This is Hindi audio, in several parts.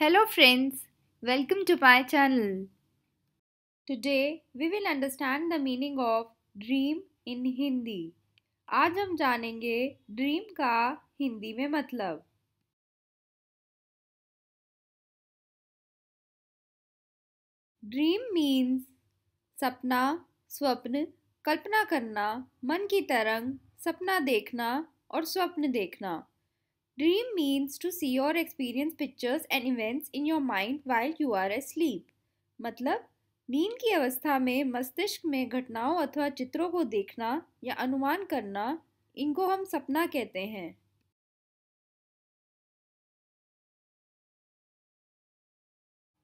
Hello friends, welcome to my channel. Today we will understand the meaning of dream in Hindi. आज हम जानेंगे ड्रीम का हिंदी में मतलब ड्रीम मीन्स सपना स्वप्न कल्पना करना मन की तरंग सपना देखना और स्वप्न देखना Dream means to see or experience pictures and events in your mind while you are asleep. मतलब नींद की अवस्था में मस्तिष्क में घटनाओं अथवा चित्रों को देखना या अनुमान करना, इनको हम सपना कहते हैं।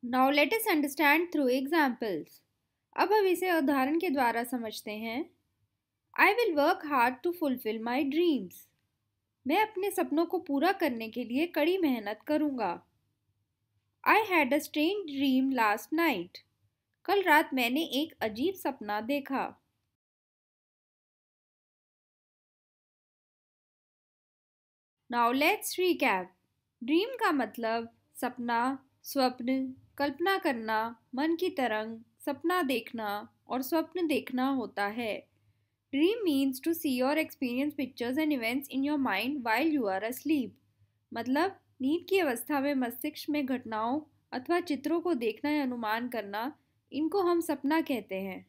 Now let us understand through examples अब हम इसे उदाहरण के द्वारा समझते हैं। I will work hard to fulfil my dreams मैं अपने सपनों को पूरा करने के लिए कड़ी मेहनत करूँगा। I had a strange dream last night कल रात मैंने एक अजीब सपना देखा। नाउ लेट्स रिकैप ड्रीम का मतलब सपना, स्वप्न, कल्पना करना, मन की तरंग, सपना देखना और स्वप्न देखना होता है। Dream means to see your experience pictures and events in your mind while you are asleep मतलब नींद की अवस्था में मस्तिष्क में घटनाओं अथवा चित्रों को देखना या अनुमान करना, इनको हम सपना कहते हैं।